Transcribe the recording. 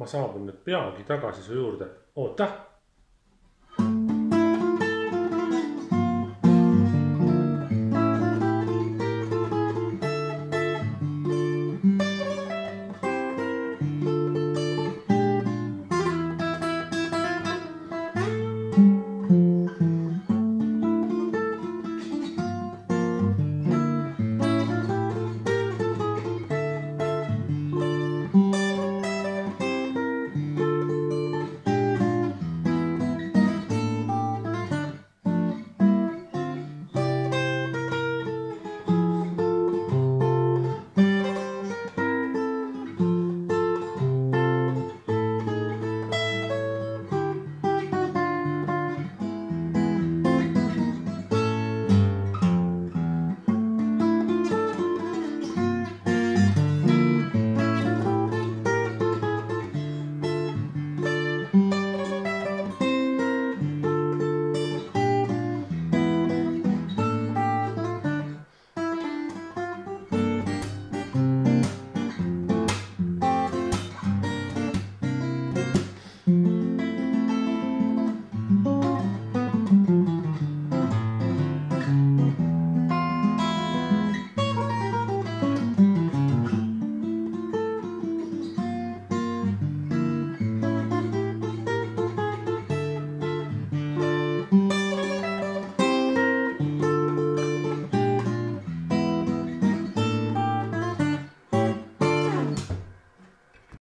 ma saabun nüüd peagi tagasi su juurde, oota!